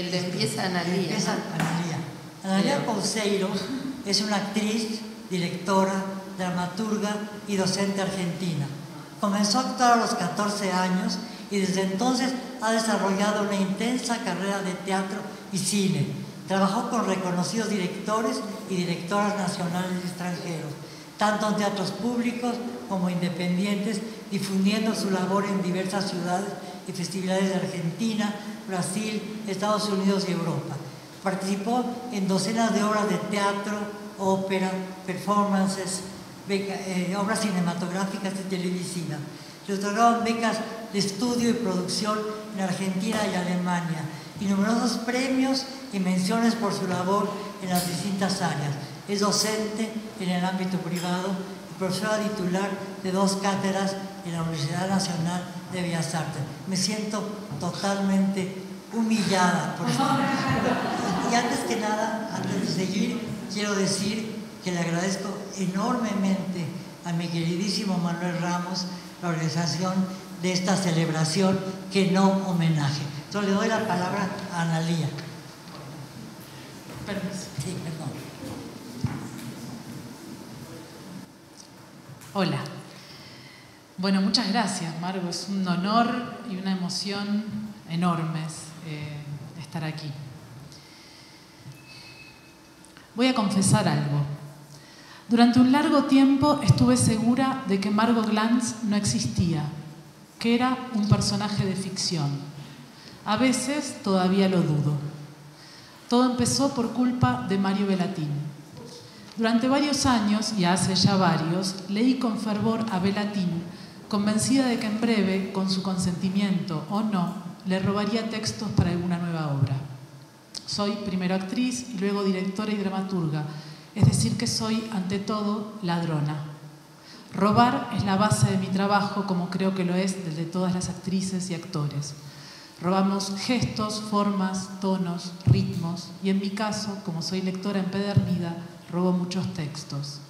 El de empieza Analía. Empieza Analía. Analía es una actriz, directora, dramaturga y docente argentina. Comenzó a actuar a los 14 años y desde entonces ha desarrollado una intensa carrera de teatro y cine. Trabajó con reconocidos directores y directoras nacionales y extranjeros, tanto en teatros públicos como independientes, difundiendo su labor en diversas ciudades y festivales de Argentina, Brasil, Estados Unidos y Europa. Participó en docenas de obras de teatro, ópera, performances, eh, obras cinematográficas y televisivas. Le otorgaron becas de estudio y producción en Argentina y Alemania y numerosos premios y menciones por su labor en las distintas áreas. Es docente en el ámbito privado y profesora titular de dos cátedras en la Universidad Nacional de Bellas Artes. Me siento totalmente humillada por esto. Y antes que nada, antes de seguir, quiero decir que le agradezco enormemente a mi queridísimo Manuel Ramos la organización de esta celebración que no homenaje. Entonces le doy la palabra a Analía. Sí, perdón. Hola. Bueno, muchas gracias, Margo. Es un honor y una emoción enormes eh, estar aquí. Voy a confesar algo. Durante un largo tiempo estuve segura de que Margot Glantz no existía, que era un personaje de ficción. A veces todavía lo dudo. Todo empezó por culpa de Mario Velatín. Durante varios años, y hace ya varios, leí con fervor a Velatín, convencida de que en breve, con su consentimiento o no, le robaría textos para alguna nueva obra. Soy primero actriz y luego directora y dramaturga, es decir, que soy, ante todo, ladrona. Robar es la base de mi trabajo, como creo que lo es el de todas las actrices y actores. Robamos gestos, formas, tonos, ritmos y en mi caso, como soy lectora empedernida, robo muchos textos.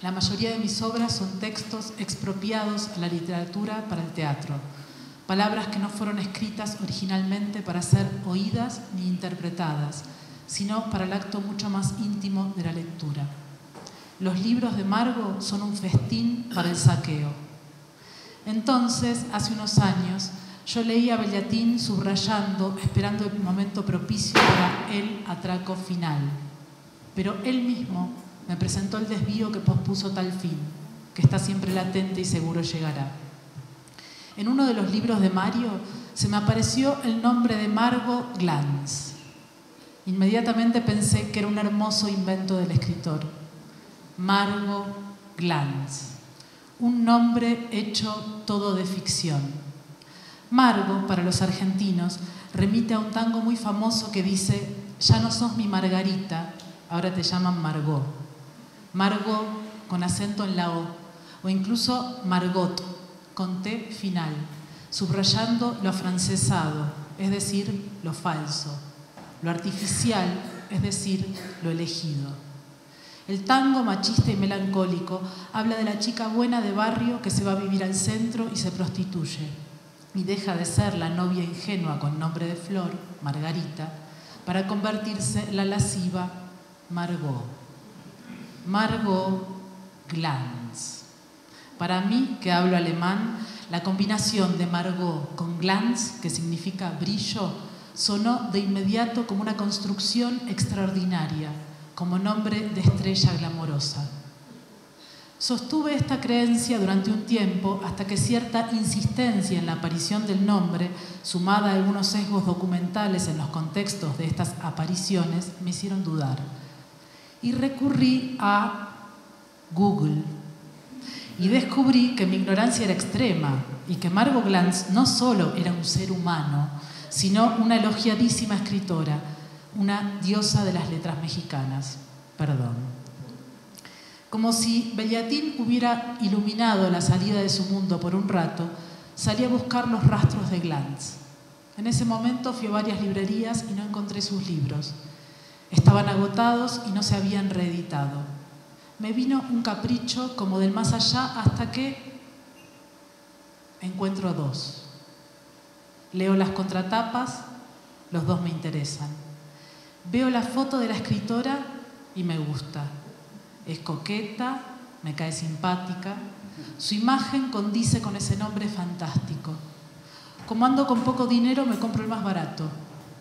La mayoría de mis obras son textos expropiados a la literatura para el teatro, palabras que no fueron escritas originalmente para ser oídas ni interpretadas, sino para el acto mucho más íntimo de la lectura. Los libros de Margo son un festín para el saqueo. Entonces, hace unos años, yo leía a Bellatín subrayando, esperando el momento propicio para el atraco final. Pero él mismo me presentó el desvío que pospuso tal fin, que está siempre latente y seguro llegará. En uno de los libros de Mario se me apareció el nombre de Margo Glantz. Inmediatamente pensé que era un hermoso invento del escritor. Margo Glantz. Un nombre hecho todo de ficción. Margo, para los argentinos, remite a un tango muy famoso que dice, ya no sos mi Margarita, ahora te llaman Margot. Margot con acento en la O, o incluso Margot con T final, subrayando lo afrancesado, es decir, lo falso lo artificial, es decir, lo elegido. El tango machista y melancólico habla de la chica buena de barrio que se va a vivir al centro y se prostituye, y deja de ser la novia ingenua con nombre de flor, Margarita, para convertirse en la lasciva Margot. Margot Glanz. Para mí, que hablo alemán, la combinación de Margot con Glanz, que significa brillo, sonó de inmediato como una construcción extraordinaria, como nombre de estrella glamorosa. Sostuve esta creencia durante un tiempo hasta que cierta insistencia en la aparición del nombre, sumada a algunos sesgos documentales en los contextos de estas apariciones, me hicieron dudar. Y recurrí a Google. Y descubrí que mi ignorancia era extrema y que Margot Glantz no solo era un ser humano, sino una elogiadísima escritora, una diosa de las letras mexicanas. Perdón. Como si Bellatín hubiera iluminado la salida de su mundo por un rato, salí a buscar los rastros de Glantz. En ese momento fui a varias librerías y no encontré sus libros. Estaban agotados y no se habían reeditado. Me vino un capricho como del más allá hasta que encuentro dos. Leo las contratapas Los dos me interesan. Veo la foto de la escritora y me gusta. Es coqueta, me cae simpática. Su imagen condice con ese nombre fantástico. Como ando con poco dinero, me compro el más barato.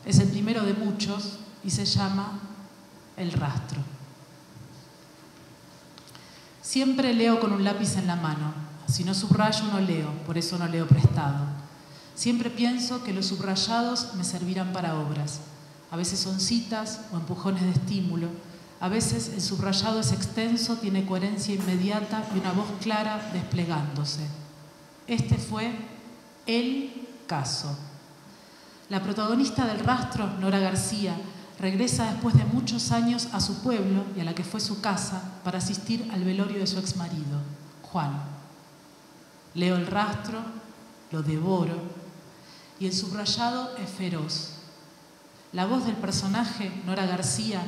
Es el primero de muchos y se llama El Rastro. Siempre leo con un lápiz en la mano. Si no subrayo, no leo, por eso no leo prestado. Siempre pienso que los subrayados me servirán para obras. A veces son citas o empujones de estímulo. A veces el subrayado es extenso, tiene coherencia inmediata y una voz clara desplegándose. Este fue el caso. La protagonista del rastro, Nora García, regresa después de muchos años a su pueblo y a la que fue su casa para asistir al velorio de su exmarido, Juan. Leo el rastro, lo devoro y el subrayado es feroz. La voz del personaje, Nora García,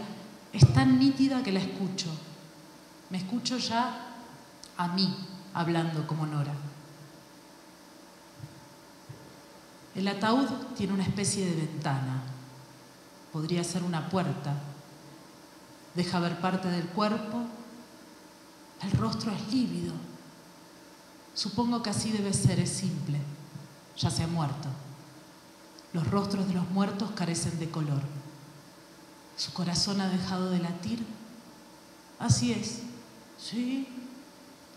es tan nítida que la escucho. Me escucho ya a mí hablando como Nora. El ataúd tiene una especie de ventana. Podría ser una puerta. Deja ver parte del cuerpo. El rostro es lívido. Supongo que así debe ser, es simple. Ya se ha muerto. Los rostros de los muertos carecen de color. Su corazón ha dejado de latir. Así es. Sí,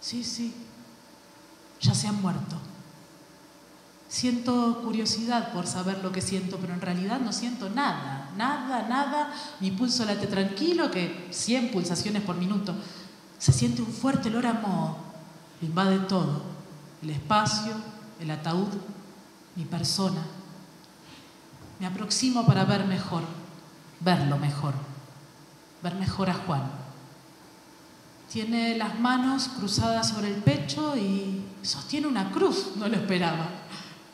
sí, sí. Ya se han muerto. Siento curiosidad por saber lo que siento, pero en realidad no siento nada, nada, nada. Mi pulso late tranquilo, que 100 pulsaciones por minuto. Se siente un fuerte olor a moho. invade todo. El espacio, el ataúd, mi persona. Me aproximo para ver mejor, verlo mejor, ver mejor a Juan. Tiene las manos cruzadas sobre el pecho y sostiene una cruz, no lo esperaba.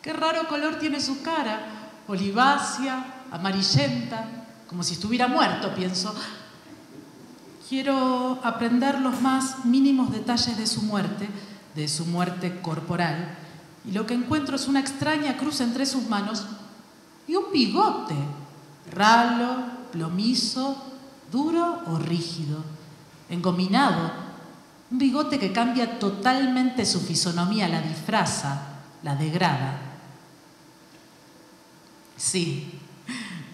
Qué raro color tiene su cara, olivácea, amarillenta, como si estuviera muerto, pienso. Quiero aprender los más mínimos detalles de su muerte, de su muerte corporal, y lo que encuentro es una extraña cruz entre sus manos y un bigote, ralo, plomizo, duro o rígido, engominado, un bigote que cambia totalmente su fisonomía, la disfraza, la degrada. Sí,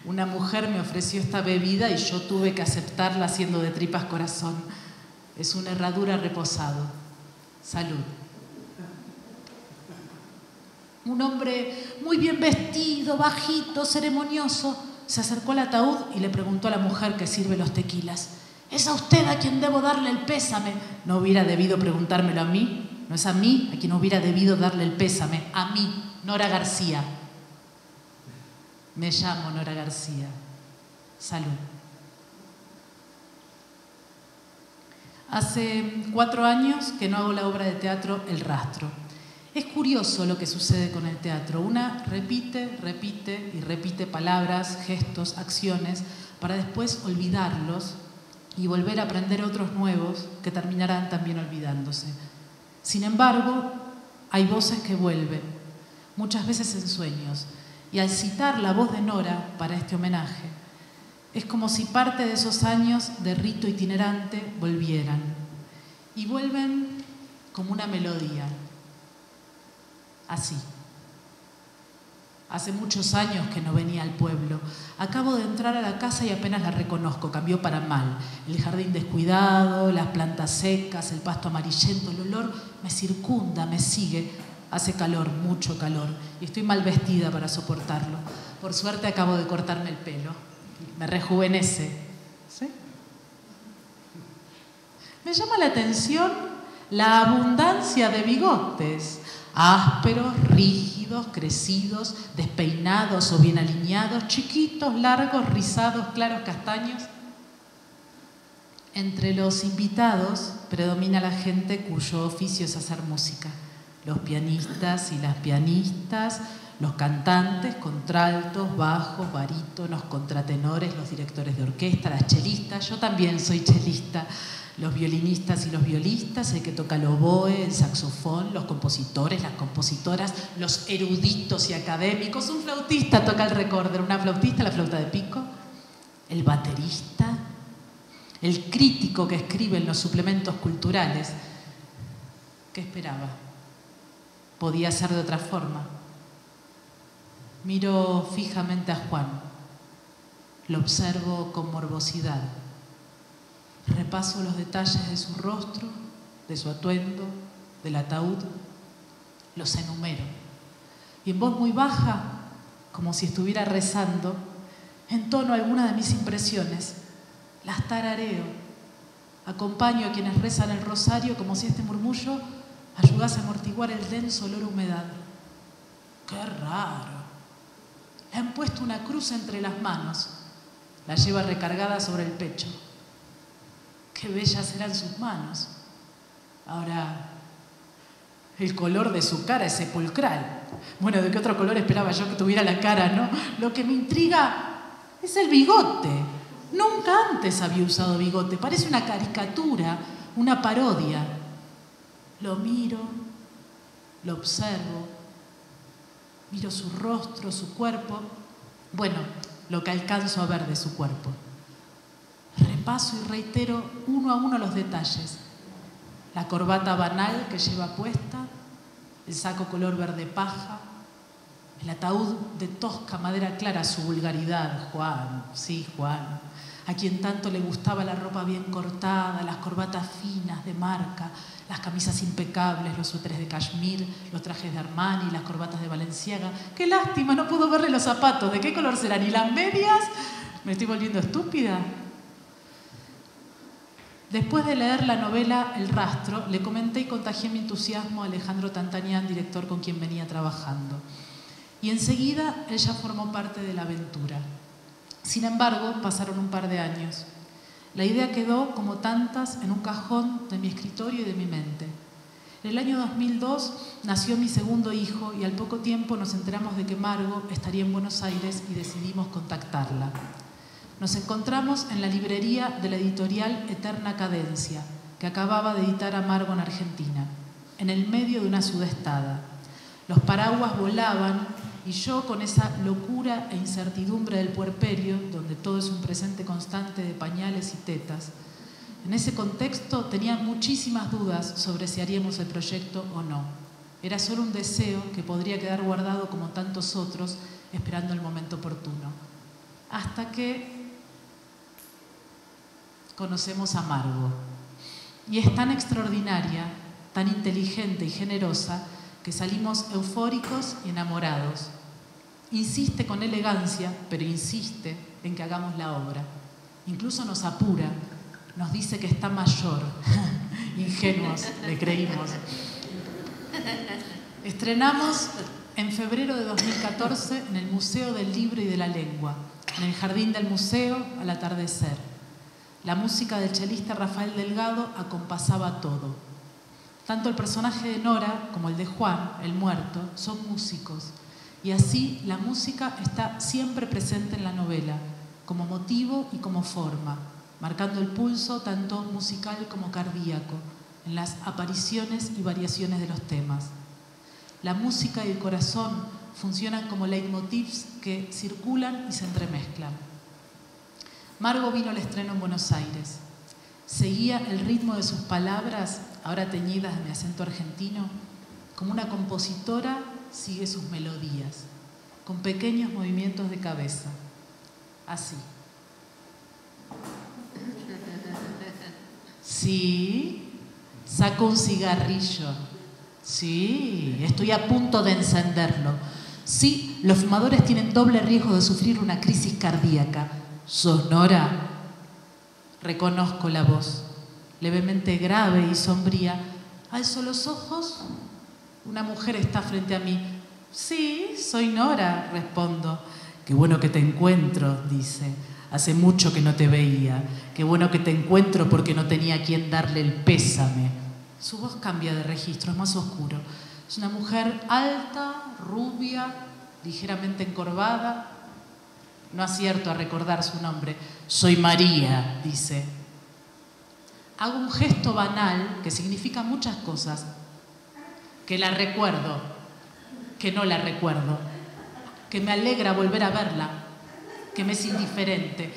una mujer me ofreció esta bebida y yo tuve que aceptarla haciendo de tripas corazón. Es una herradura reposado. Salud. Un hombre muy bien vestido, bajito, ceremonioso, se acercó al ataúd y le preguntó a la mujer que sirve los tequilas, ¿es a usted a quien debo darle el pésame? No hubiera debido preguntármelo a mí, no es a mí a quien hubiera debido darle el pésame, a mí, Nora García. Me llamo Nora García. Salud. Hace cuatro años que no hago la obra de teatro El Rastro. Es curioso lo que sucede con el teatro. Una repite, repite y repite palabras, gestos, acciones, para después olvidarlos y volver a aprender otros nuevos que terminarán también olvidándose. Sin embargo, hay voces que vuelven, muchas veces en sueños, y al citar la voz de Nora para este homenaje, es como si parte de esos años de rito itinerante volvieran. Y vuelven como una melodía. Así. Hace muchos años que no venía al pueblo. Acabo de entrar a la casa y apenas la reconozco. Cambió para mal. El jardín descuidado, las plantas secas, el pasto amarillento, el olor me circunda, me sigue. Hace calor, mucho calor, y estoy mal vestida para soportarlo. Por suerte acabo de cortarme el pelo. Me rejuvenece. Me llama la atención la abundancia de bigotes, ásperos, rígidos, crecidos, despeinados o bien alineados, chiquitos, largos, rizados, claros, castaños. Entre los invitados predomina la gente cuyo oficio es hacer música los pianistas y las pianistas, los cantantes, contraltos, bajos, barítonos, contratenores, los directores de orquesta, las chelistas, yo también soy chelista, los violinistas y los violistas, el que toca el oboe, el saxofón, los compositores, las compositoras, los eruditos y académicos, un flautista toca el recorder, una flautista la flauta de pico, el baterista, el crítico que escribe en los suplementos culturales. ¿Qué esperaba? Podía ser de otra forma. Miro fijamente a Juan, lo observo con morbosidad, repaso los detalles de su rostro, de su atuendo, del ataúd, los enumero. Y en voz muy baja, como si estuviera rezando, entono alguna de mis impresiones, las tarareo, acompaño a quienes rezan el rosario como si este murmullo ayudase a amortiguar el denso olor a humedad. ¡Qué raro! Le han puesto una cruz entre las manos. La lleva recargada sobre el pecho. Qué bellas eran sus manos. Ahora, el color de su cara es sepulcral. Bueno, ¿de qué otro color esperaba yo que tuviera la cara, no? Lo que me intriga es el bigote. Nunca antes había usado bigote. Parece una caricatura, una parodia. Lo miro, lo observo, miro su rostro, su cuerpo, bueno, lo que alcanzo a ver de su cuerpo. Repaso y reitero uno a uno los detalles. La corbata banal que lleva puesta, el saco color verde paja, el ataúd de tosca madera clara, su vulgaridad, Juan, sí, Juan, a quien tanto le gustaba la ropa bien cortada, las corbatas finas de marca, las camisas impecables, los suéteres de cashmere, los trajes de Armani, las corbatas de Valenciaga. Qué lástima, no puedo verle los zapatos. ¿De qué color serán? ¿Y las medias? ¿Me estoy volviendo estúpida? Después de leer la novela El rastro, le comenté y contagié mi entusiasmo a Alejandro Tantanian, director con quien venía trabajando. Y enseguida ella formó parte de la aventura. Sin embargo, pasaron un par de años. La idea quedó, como tantas, en un cajón de mi escritorio y de mi mente. En el año 2002 nació mi segundo hijo y al poco tiempo nos enteramos de que Margo estaría en Buenos Aires y decidimos contactarla. Nos encontramos en la librería de la editorial Eterna Cadencia, que acababa de editar a Margo en Argentina, en el medio de una sudestada. Los paraguas volaban y yo con esa locura e incertidumbre del puerperio, donde todo es un presente constante de pañales y tetas, en ese contexto tenía muchísimas dudas sobre si haríamos el proyecto o no. Era solo un deseo que podría quedar guardado como tantos otros, esperando el momento oportuno. Hasta que conocemos a Margo. Y es tan extraordinaria, tan inteligente y generosa, que salimos eufóricos y enamorados. Insiste con elegancia, pero insiste en que hagamos la obra. Incluso nos apura, nos dice que está mayor. Ingenuos, le creímos. Estrenamos en febrero de 2014 en el Museo del Libro y de la Lengua, en el jardín del museo al atardecer. La música del chelista Rafael Delgado acompasaba todo. Tanto el personaje de Nora como el de Juan, el muerto, son músicos. Y así la música está siempre presente en la novela, como motivo y como forma, marcando el pulso tanto musical como cardíaco, en las apariciones y variaciones de los temas. La música y el corazón funcionan como leitmotivs que circulan y se entremezclan. Margo vino al estreno en Buenos Aires. Seguía el ritmo de sus palabras ahora teñidas de mi acento argentino, como una compositora sigue sus melodías, con pequeños movimientos de cabeza, así. Sí, saco un cigarrillo. Sí, estoy a punto de encenderlo. Sí, los fumadores tienen doble riesgo de sufrir una crisis cardíaca. Sonora, reconozco la voz levemente grave y sombría. Alzo los ojos, una mujer está frente a mí. Sí, soy Nora, respondo. Qué bueno que te encuentro, dice. Hace mucho que no te veía. Qué bueno que te encuentro porque no tenía quien darle el pésame. Su voz cambia de registro, es más oscuro. Es una mujer alta, rubia, ligeramente encorvada. No acierto a recordar su nombre. Soy María, dice. Hago un gesto banal que significa muchas cosas. Que la recuerdo, que no la recuerdo, que me alegra volver a verla, que me es indiferente.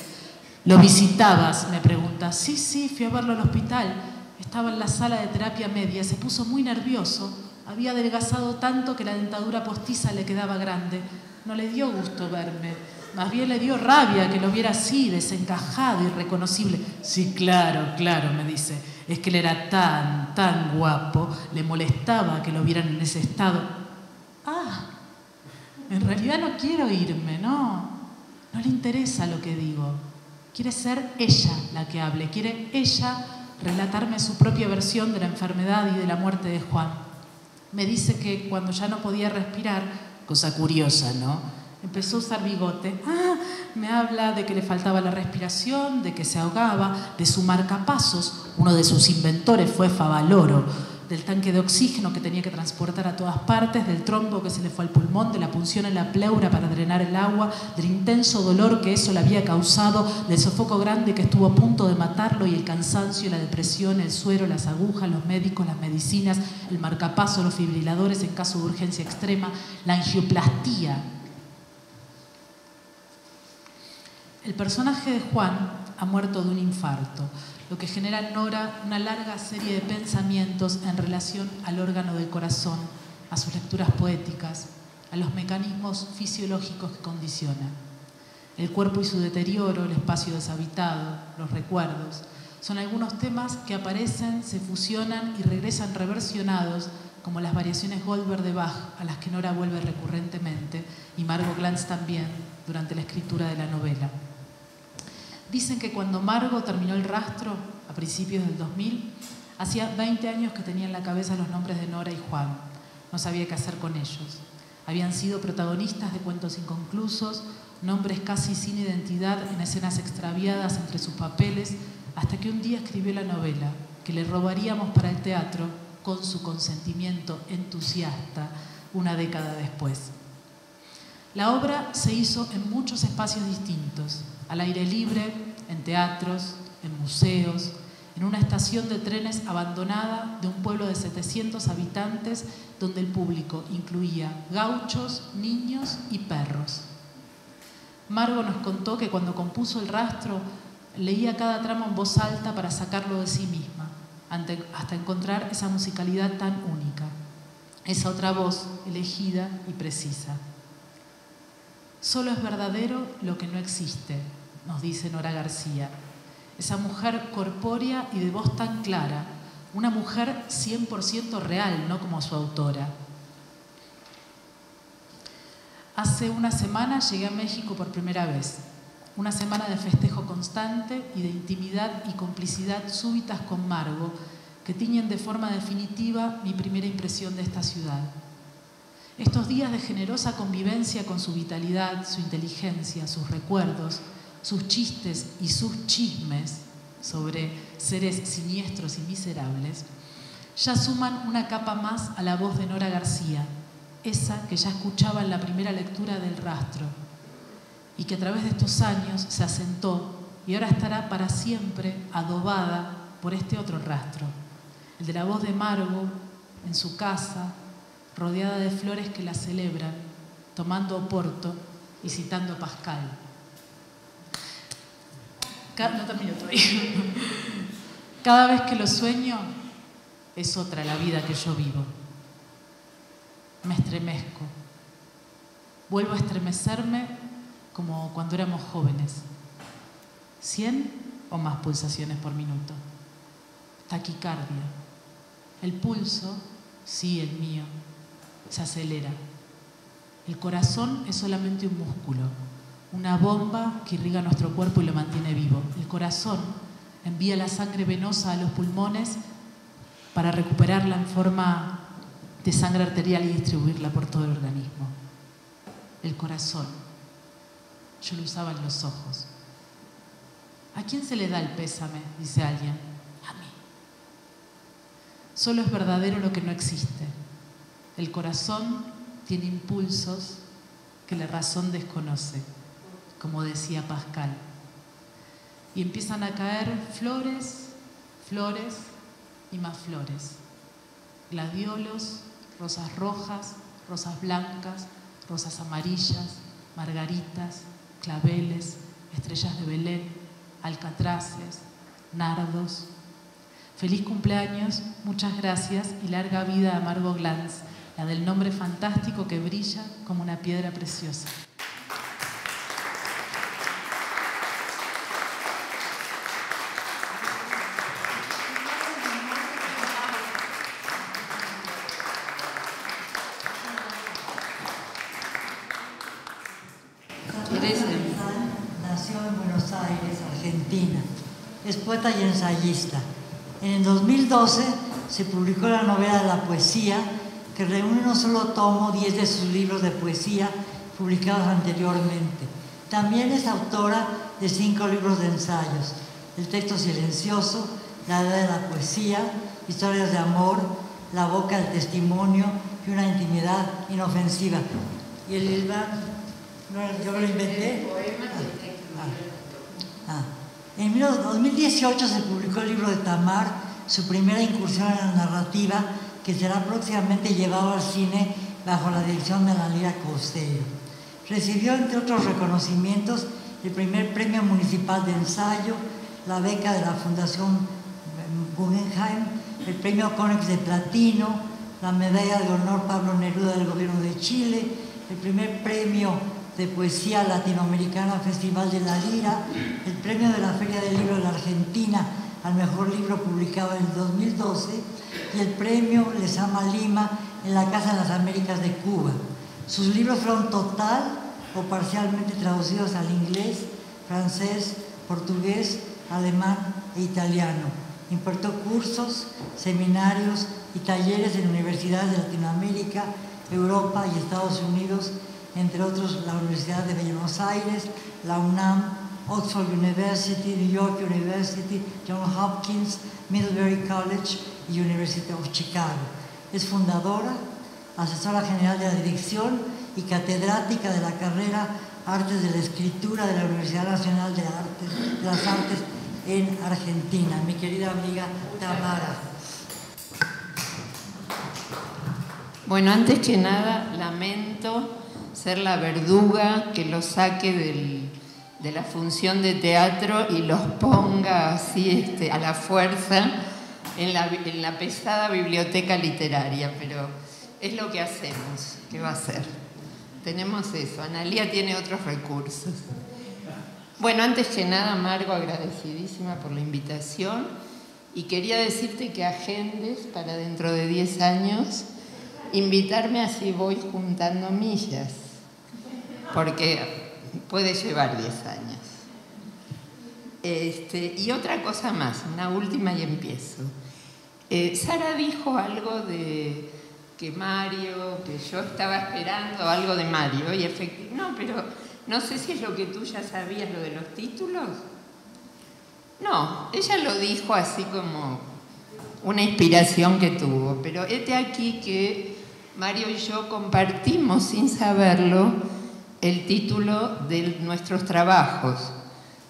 ¿Lo visitabas? me pregunta. Sí, sí, fui a verlo al hospital. Estaba en la sala de terapia media, se puso muy nervioso. Había adelgazado tanto que la dentadura postiza le quedaba grande. No le dio gusto verme. Más bien le dio rabia que lo viera así, desencajado, irreconocible. Sí, claro, claro, me dice. Es que él era tan, tan guapo, le molestaba que lo vieran en ese estado. Ah, en realidad no quiero irme, no. No le interesa lo que digo. Quiere ser ella la que hable, quiere ella relatarme su propia versión de la enfermedad y de la muerte de Juan. Me dice que cuando ya no podía respirar, cosa curiosa, ¿no? Empezó a usar bigote. Ah, me habla de que le faltaba la respiración, de que se ahogaba, de su marcapasos. Uno de sus inventores fue Favaloro, del tanque de oxígeno que tenía que transportar a todas partes, del trombo que se le fue al pulmón, de la punción en la pleura para drenar el agua, del intenso dolor que eso le había causado, del sofoco grande que estuvo a punto de matarlo y el cansancio, la depresión, el suero, las agujas, los médicos, las medicinas, el marcapaso, los fibriladores en caso de urgencia extrema, la angioplastía El personaje de Juan ha muerto de un infarto, lo que genera en Nora una larga serie de pensamientos en relación al órgano del corazón, a sus lecturas poéticas, a los mecanismos fisiológicos que condicionan. El cuerpo y su deterioro, el espacio deshabitado, los recuerdos, son algunos temas que aparecen, se fusionan y regresan reversionados, como las variaciones Goldberg de Bach, a las que Nora vuelve recurrentemente, y Margot Glantz también, durante la escritura de la novela. Dicen que cuando Margo terminó el rastro, a principios del 2000, hacía 20 años que tenía en la cabeza los nombres de Nora y Juan. No sabía qué hacer con ellos. Habían sido protagonistas de cuentos inconclusos, nombres casi sin identidad en escenas extraviadas entre sus papeles, hasta que un día escribió la novela, que le robaríamos para el teatro con su consentimiento entusiasta una década después. La obra se hizo en muchos espacios distintos, al aire libre, en teatros, en museos, en una estación de trenes abandonada de un pueblo de 700 habitantes donde el público incluía gauchos, niños y perros. Margo nos contó que cuando compuso el rastro leía cada tramo en voz alta para sacarlo de sí misma, hasta encontrar esa musicalidad tan única, esa otra voz elegida y precisa. Solo es verdadero lo que no existe, nos dice Nora García. Esa mujer corpórea y de voz tan clara, una mujer 100% real, no como su autora. Hace una semana llegué a México por primera vez, una semana de festejo constante y de intimidad y complicidad súbitas con Margo, que tiñen de forma definitiva mi primera impresión de esta ciudad. Estos días de generosa convivencia con su vitalidad, su inteligencia, sus recuerdos, sus chistes y sus chismes sobre seres siniestros y miserables, ya suman una capa más a la voz de Nora García, esa que ya escuchaba en la primera lectura del rastro, y que a través de estos años se asentó y ahora estará para siempre adobada por este otro rastro, el de la voz de Margo en su casa, rodeada de flores que la celebran, tomando oporto y citando Pascal. No termino todavía. Cada vez que lo sueño, es otra la vida que yo vivo. Me estremezco. Vuelvo a estremecerme como cuando éramos jóvenes. ¿Cien o más pulsaciones por minuto. Taquicardia. El pulso, sí, el mío, se acelera. El corazón es solamente un músculo una bomba que irriga nuestro cuerpo y lo mantiene vivo. El corazón envía la sangre venosa a los pulmones para recuperarla en forma de sangre arterial y distribuirla por todo el organismo. El corazón. Yo lo usaba en los ojos. ¿A quién se le da el pésame? Dice alguien. A mí. Solo es verdadero lo que no existe. El corazón tiene impulsos que la razón desconoce, como decía Pascal. Y empiezan a caer flores, flores y más flores. Gladiolos, rosas rojas, rosas blancas, rosas amarillas, margaritas, claveles, estrellas de Belén, alcatraces, nardos. Feliz cumpleaños, muchas gracias y larga vida a Margot Glantz, la del nombre fantástico que brilla como una piedra preciosa. Poeta y ensayista. En el 2012 se publicó la novela la poesía que reúne un solo tomo 10 de sus libros de poesía publicados anteriormente. También es autora de cinco libros de ensayos, El texto silencioso, La edad de la poesía, Historias de amor, La boca del testimonio y una intimidad inofensiva. Y el Ilvan, yo lo inventé. En 2018 se publicó el libro de Tamar, su primera incursión en la narrativa, que será próximamente llevado al cine bajo la dirección de la Lira Costello. Recibió, entre otros reconocimientos, el primer premio municipal de ensayo, la beca de la Fundación Guggenheim, el premio Conex de Platino, la medalla de honor Pablo Neruda del Gobierno de Chile, el primer premio de poesía latinoamericana Festival de la Lira, el premio de la Feria del Libro de la Argentina al mejor libro publicado en el 2012 y el premio Les Ama Lima en la Casa de las Américas de Cuba. Sus libros fueron total o parcialmente traducidos al inglés, francés, portugués, alemán e italiano. Impartió cursos, seminarios y talleres en universidades de Latinoamérica, Europa y Estados Unidos, entre otros la Universidad de Buenos Aires, la UNAM, Oxford University, New York University, Johns Hopkins, Middlebury College y University of Chicago. Es fundadora, asesora general de la dirección y catedrática de la carrera Artes de la Escritura de la Universidad Nacional de, Artes, las Artes en Argentina. Mi querida amiga Tamara. Bueno, antes que nada, lamento ser la verduga que lo saque de la función de teatro y los ponga así este, a la fuerza en la, en la pesada biblioteca literaria, pero es lo que hacemos, ¿qué va a ser? Tenemos eso, Analía tiene otros recursos. Bueno, antes que nada, Margo, agradecidísima por la invitación y quería decirte que agendes para dentro de 10 años invitarme así voy juntando millas, porque puede llevar 10 años. Este, y otra cosa más, una última y empiezo. Eh, Sara dijo algo de que Mario, que yo estaba esperando algo de Mario, y efectivamente, no, pero no sé si es lo que tú ya sabías, lo de los títulos. No, ella lo dijo así como una inspiración que tuvo, pero este aquí que Mario y yo compartimos sin saberlo el título de nuestros trabajos,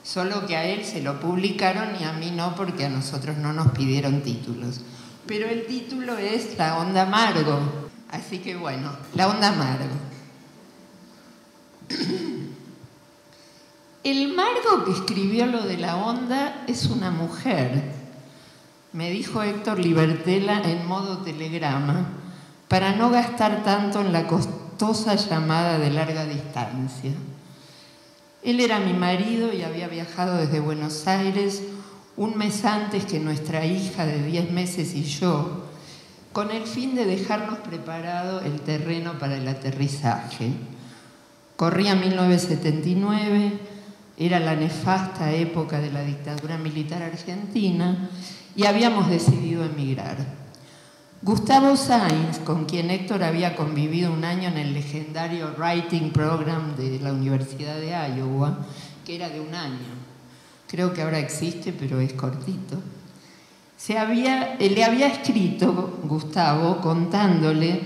solo que a él se lo publicaron y a mí no porque a nosotros no nos pidieron títulos. Pero el título es La Onda Amargo, así que bueno, La Onda Amargo. El Margo que escribió lo de la onda es una mujer, me dijo Héctor Libertela en modo telegrama, para no gastar tanto en la costumbre llamada de larga distancia. Él era mi marido y había viajado desde Buenos Aires un mes antes que nuestra hija de 10 meses y yo, con el fin de dejarnos preparado el terreno para el aterrizaje. Corría 1979, era la nefasta época de la dictadura militar argentina y habíamos decidido emigrar. Gustavo Sainz, con quien Héctor había convivido un año en el legendario Writing Program de la Universidad de Iowa, que era de un año, creo que ahora existe, pero es cortito, había, le había escrito Gustavo contándole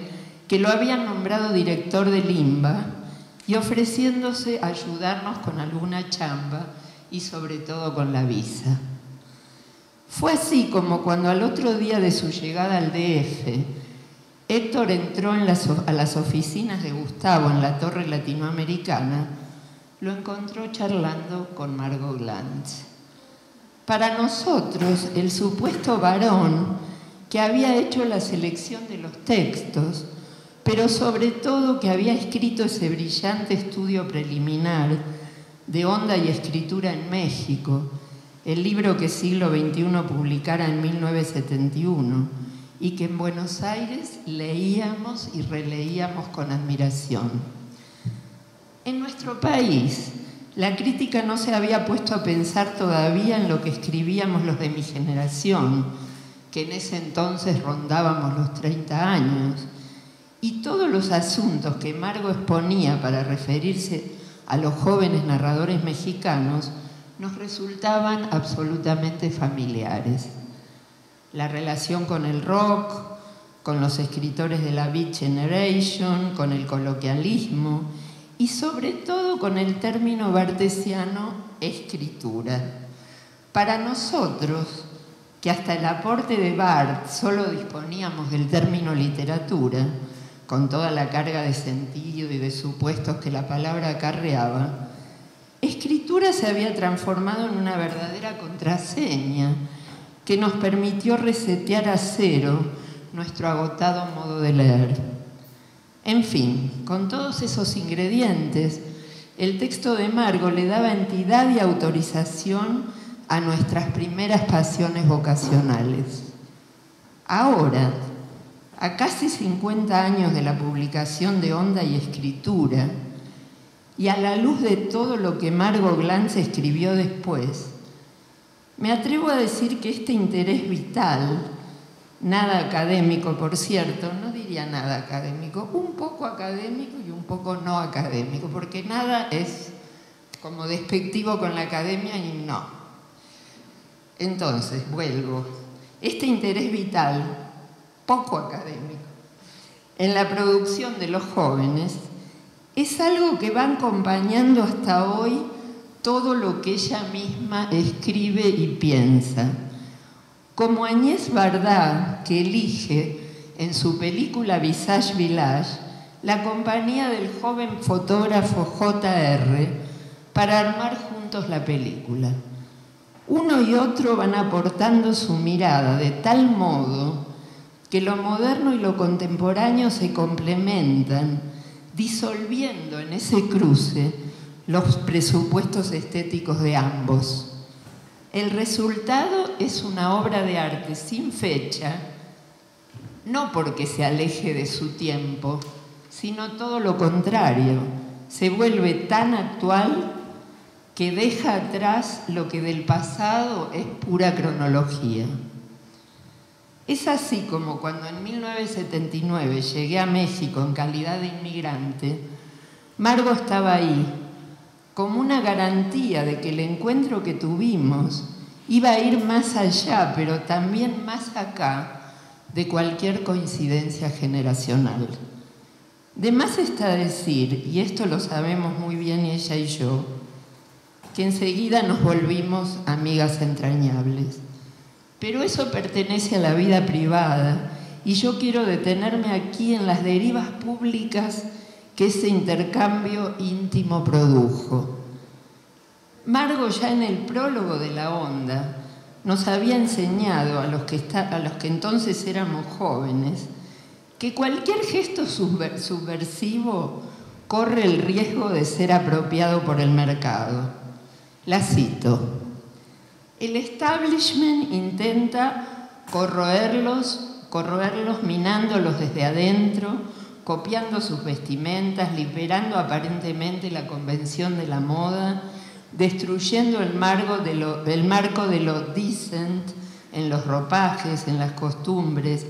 que lo habían nombrado director de Limba, y ofreciéndose a ayudarnos con alguna chamba y sobre todo con la visa. Fue así como cuando al otro día de su llegada al DF, Héctor entró a las oficinas de Gustavo en la Torre Latinoamericana, lo encontró charlando con Margot Glantz. Para nosotros, el supuesto varón que había hecho la selección de los textos, pero sobre todo que había escrito ese brillante estudio preliminar de onda y escritura en México, el libro que siglo XXI publicara en 1971 y que en Buenos Aires leíamos y releíamos con admiración. En nuestro país, la crítica no se había puesto a pensar todavía en lo que escribíamos los de mi generación, que en ese entonces rondábamos los 30 años, y todos los asuntos que Margo exponía para referirse a los jóvenes narradores mexicanos nos resultaban absolutamente familiares. La relación con el rock, con los escritores de la Beat Generation, con el coloquialismo y sobre todo con el término bartesiano escritura. Para nosotros, que hasta el aporte de Barth solo disponíamos del término literatura, con toda la carga de sentido y de supuestos que la palabra acarreaba, escritura se había transformado en una verdadera contraseña que nos permitió resetear a cero nuestro agotado modo de leer. En fin, con todos esos ingredientes, el texto de Margo le daba entidad y autorización a nuestras primeras pasiones vocacionales. Ahora, a casi 50 años de la publicación de Onda y Escritura, y a la luz de todo lo que Margo Glantz escribió después, me atrevo a decir que este interés vital, nada académico por cierto, no diría nada académico, un poco académico y un poco no académico, porque nada es como despectivo con la academia y no. Entonces, vuelvo, este interés vital, poco académico, en la producción de los jóvenes, es algo que va acompañando hasta hoy todo lo que ella misma escribe y piensa. Como Agnès Varda, que elige en su película Visage Village la compañía del joven fotógrafo JR para armar juntos la película. Uno y otro van aportando su mirada de tal modo que lo moderno y lo contemporáneo se complementan, disolviendo en ese cruce los presupuestos estéticos de ambos. El resultado es una obra de arte sin fecha, no porque se aleje de su tiempo, sino todo lo contrario, se vuelve tan actual que deja atrás lo que del pasado es pura cronología. Es así como cuando en 1979 llegué a México en calidad de inmigrante, Margo estaba ahí, como una garantía de que el encuentro que tuvimos iba a ir más allá, pero también más acá de cualquier coincidencia generacional. De más está decir, y esto lo sabemos muy bien ella y yo, que enseguida nos volvimos amigas entrañables. Pero eso pertenece a la vida privada y yo quiero detenerme aquí en las derivas públicas que ese intercambio íntimo produjo. Margo ya en el prólogo de la onda nos había enseñado a los que, a los que entonces éramos jóvenes que cualquier gesto subversivo corre el riesgo de ser apropiado por el mercado. La cito. El establishment intenta corroerlos, corroerlos minándolos desde adentro, copiando sus vestimentas, liberando aparentemente la convención de la moda, destruyendo el marco de lo, el marco de lo decent en los ropajes, en las costumbres,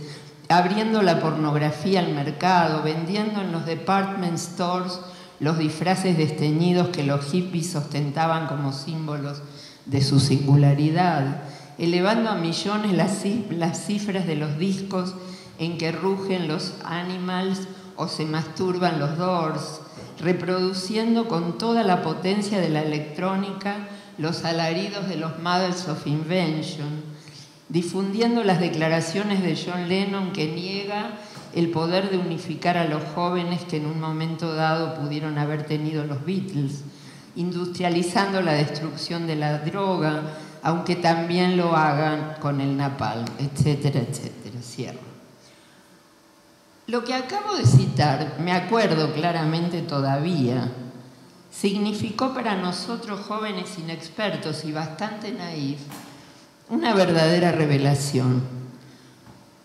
abriendo la pornografía al mercado, vendiendo en los department stores los disfraces desteñidos que los hippies ostentaban como símbolos de su singularidad, elevando a millones las, cifras de los discos en que rugen los animals o se masturban los doors, reproduciendo con toda la potencia de la electrónica los alaridos de los Mothers of Invention, difundiendo las declaraciones de John Lennon que niega el poder de unificar a los jóvenes que en un momento dado pudieron haber tenido los Beatles, industrializando la destrucción de la droga, aunque también lo hagan con el napalm, etcétera, etcétera. Cierro. Lo que acabo de citar, me acuerdo claramente todavía, significó para nosotros jóvenes inexpertos y bastante naif una verdadera revelación.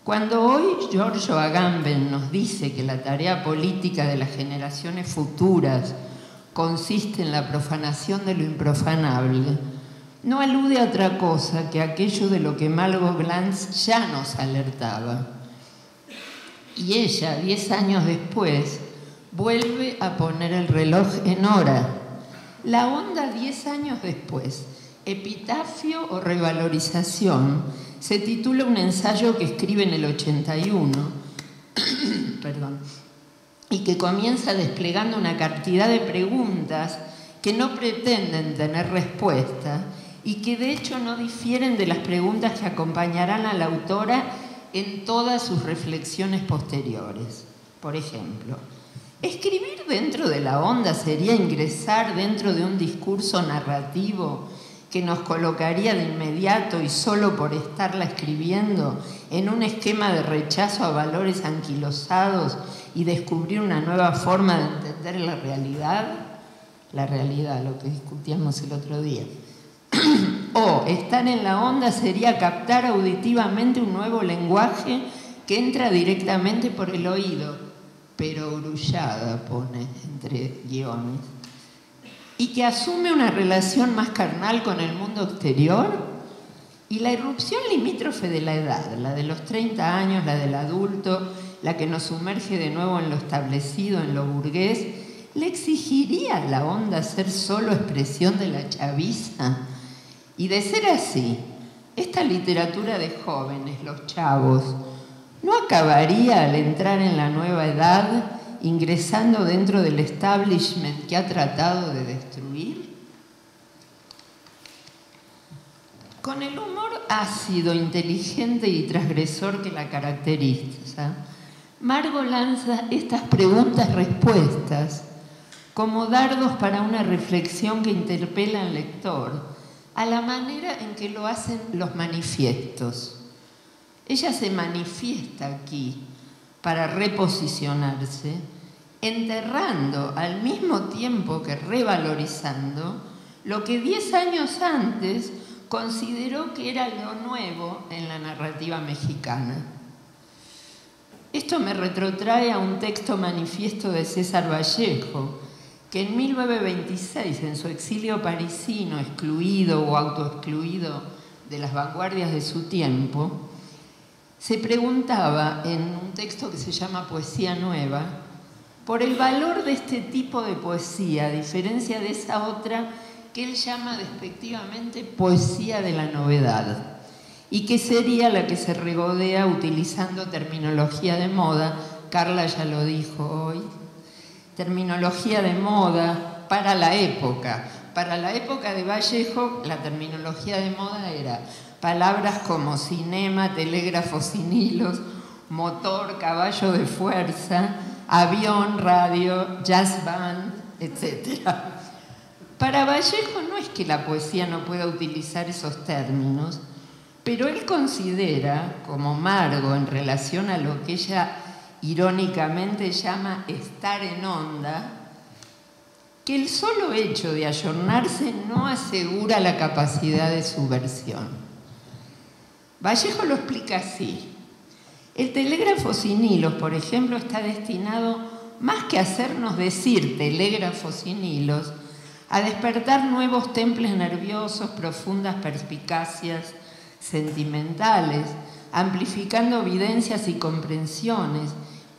Cuando hoy Giorgio Agamben nos dice que la tarea política de las generaciones futuras consiste en la profanación de lo improfanable, no alude a otra cosa que aquello de lo que Malgo Glantz ya nos alertaba. Y ella, diez años después, vuelve a poner el reloj en hora. La onda diez años después, epitafio o revalorización, se titula un ensayo que escribe en el 81, perdón, y que comienza desplegando una cantidad de preguntas que no pretenden tener respuesta y que de hecho no difieren de las preguntas que acompañarán a la autora en todas sus reflexiones posteriores. Por ejemplo, escribir dentro de la onda sería ingresar dentro de un discurso narrativo que nos colocaría de inmediato y solo por estarla escribiendo en un esquema de rechazo a valores anquilosados y descubrir una nueva forma de entender la realidad, la realidad, lo que discutíamos el otro día. o estar en la onda sería captar auditivamente un nuevo lenguaje que entra directamente por el oído, pero grullada pone entre guiones, y que asume una relación más carnal con el mundo exterior. Y la irrupción limítrofe de la edad, la de los 30 años, la del adulto, la que nos sumerge de nuevo en lo establecido, en lo burgués, ¿le exigiría a la onda ser solo expresión de la chaviza? Y de ser así, esta literatura de jóvenes, los chavos, ¿no acabaría al entrar en la nueva edad ingresando dentro del establishment que ha tratado de destruir? Con el humor ácido, inteligente y transgresor que la caracteriza, Margo lanza estas preguntas-respuestas como dardos para una reflexión que interpela al lector a la manera en que lo hacen los manifiestos. Ella se manifiesta aquí para reposicionarse, enterrando al mismo tiempo que revalorizando lo que diez años antes consideró que era lo nuevo en la narrativa mexicana. Esto me retrotrae a un texto manifiesto de César Vallejo, que en 1926, en su exilio parisino, excluido o autoexcluido de las vanguardias de su tiempo, se preguntaba en un texto que se llama Poesía Nueva, por el valor de este tipo de poesía, a diferencia de esa otra que él llama despectivamente poesía de la novedad, y que sería la que se regodea utilizando terminología de moda, Carla ya lo dijo hoy, terminología de moda para la época. Para la época de Vallejo, la terminología de moda era palabras como cinema, telégrafo sin hilos, motor, caballo de fuerza, avión, radio, jazz band, etc. Para Vallejo no es que la poesía no pueda utilizar esos términos, pero él considera, como Margo en relación a lo que ella irónicamente llama estar en onda, que el solo hecho de ayornarse no asegura la capacidad de subversión. Vallejo lo explica así. El telégrafo sin hilos, por ejemplo, está destinado, más que a hacernos decir telégrafo sin hilos, a despertar nuevos temples nerviosos, profundas perspicacias sentimentales, amplificando evidencias y comprensiones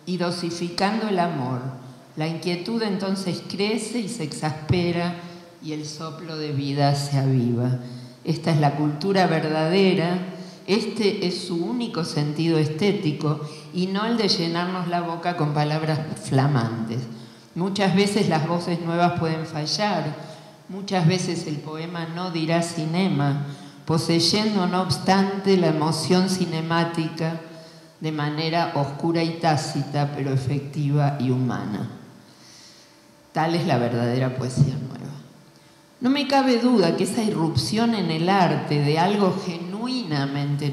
y dosificando el amor. La inquietud entonces crece y se exaspera y el soplo de vida se aviva. Esta es la cultura verdadera, este es su único sentido estético y no el de llenarnos la boca con palabras flamantes. Muchas veces las voces nuevas pueden fallar, muchas veces el poema no dirá cinema, poseyendo no obstante la emoción cinemática de manera oscura y tácita, pero efectiva y humana. Tal es la verdadera poesía nueva. No me cabe duda que esa irrupción en el arte de algo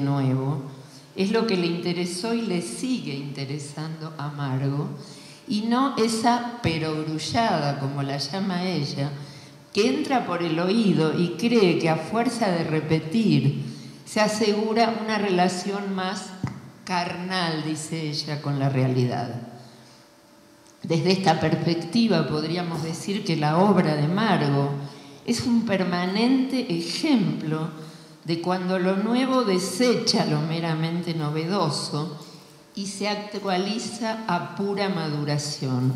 nuevo es lo que le interesó y le sigue interesando a Margo, y no esa perogrullada, como la llama ella, que entra por el oído y cree que a fuerza de repetir se asegura una relación más carnal, dice ella, con la realidad. Desde esta perspectiva podríamos decir que la obra de Margo es un permanente ejemplo de cuando lo nuevo desecha lo meramente novedoso y se actualiza a pura maduración.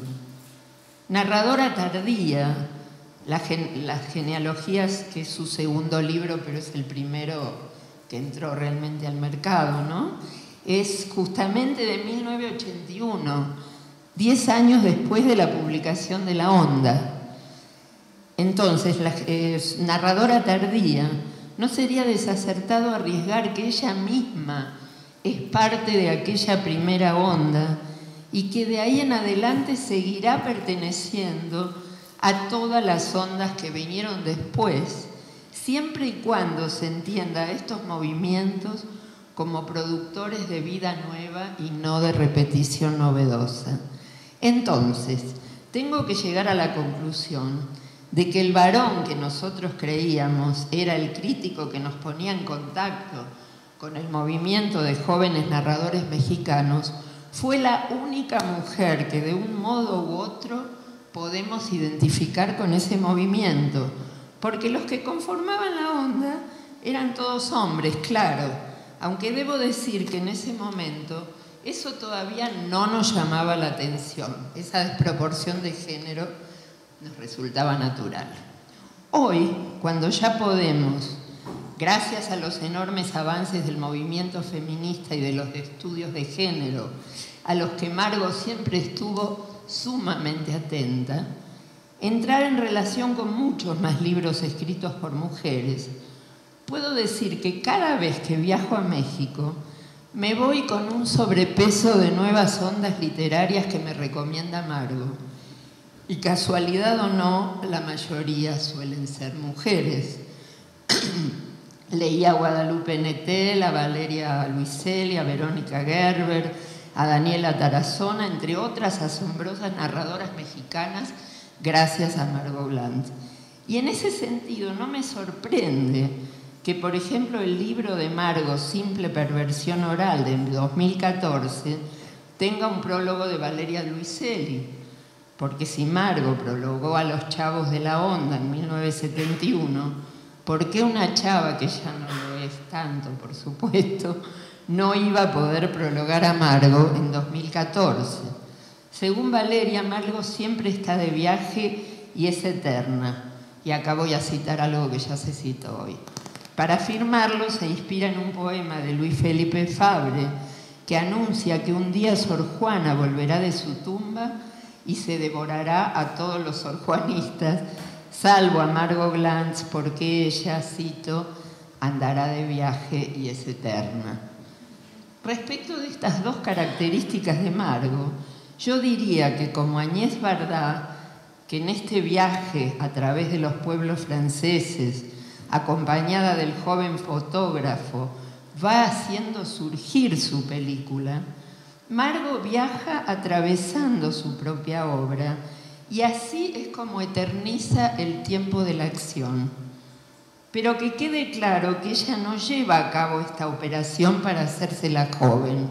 Narradora tardía, las genealogías, que es su segundo libro, pero es el primero que entró realmente al mercado, ¿no? Es justamente de 1981, diez años después de la publicación de La Onda. Entonces, la narradora tardía, ¿no sería desacertado arriesgar que ella misma es parte de aquella primera onda y que de ahí en adelante seguirá perteneciendo a todas las ondas que vinieron después, siempre y cuando se entienda estos movimientos como productores de vida nueva y no de repetición novedosa. Entonces, tengo que llegar a la conclusión de que el varón que nosotros creíamos era el crítico que nos ponía en contacto con el movimiento de jóvenes narradores mexicanos, fue la única mujer que de un modo u otro podemos identificar con ese movimiento, porque los que conformaban la onda eran todos hombres, claro, aunque debo decir que en ese momento eso todavía no nos llamaba la atención, esa desproporción de género nos resultaba natural. Hoy, cuando ya podemos, gracias a los enormes avances del movimiento feminista y de los estudios de género, a los que Margo siempre estuvo sumamente atenta, entrar en relación con muchos más libros escritos por mujeres, puedo decir que cada vez que viajo a México, me voy con un sobrepeso de nuevas ondas literarias que me recomienda Margo y casualidad o no, la mayoría suelen ser mujeres. Leí a Guadalupe Netel, a Valeria Luiselli, a Verónica Gerber, a Daniela Tarazona, entre otras asombrosas narradoras mexicanas, gracias a Margot Blanc. Y en ese sentido no me sorprende que, por ejemplo, el libro de Margot, Simple Perversión Oral, de 2014, tenga un prólogo de Valeria Luiselli porque si Margo prologó a los chavos de la onda en 1971, ¿por qué una chava, que ya no lo es tanto, por supuesto, no iba a poder prologar a Margo en 2014? Según Valeria, Margo siempre está de viaje y es eterna. Y acá voy a citar algo que ya se citó hoy. Para afirmarlo se inspira en un poema de Luis Felipe Fabre que anuncia que un día Sor Juana volverá de su tumba y se devorará a todos los sorjuanistas, salvo a Margot Glantz, porque ella, cito, andará de viaje y es eterna. Respecto de estas dos características de Margot, yo diría que como Agnès Varda, que en este viaje a través de los pueblos franceses, acompañada del joven fotógrafo, va haciendo surgir su película, Margo viaja atravesando su propia obra y así es como eterniza el tiempo de la acción. Pero que quede claro que ella no lleva a cabo esta operación para hacerse la joven,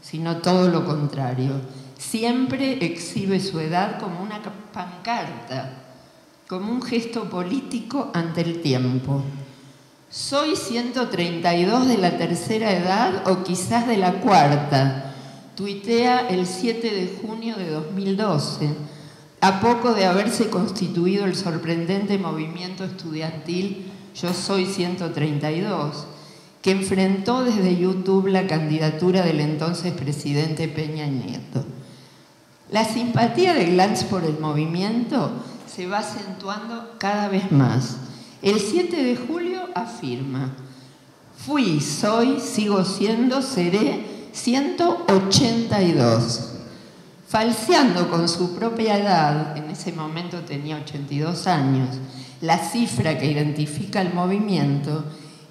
sino todo lo contrario. Siempre exhibe su edad como una pancarta, como un gesto político ante el tiempo. Soy 132 de la tercera edad o quizás de la cuarta, tuitea el 7 de junio de 2012, a poco de haberse constituido el sorprendente movimiento estudiantil Yo Soy 132, que enfrentó desde YouTube la candidatura del entonces presidente Peña Nieto. La simpatía de Glantz por el movimiento se va acentuando cada vez más. El 7 de julio afirma, fui, soy, sigo siendo, seré 182. Falseando con su propia edad, en ese momento tenía 82 años, la cifra que identifica el movimiento,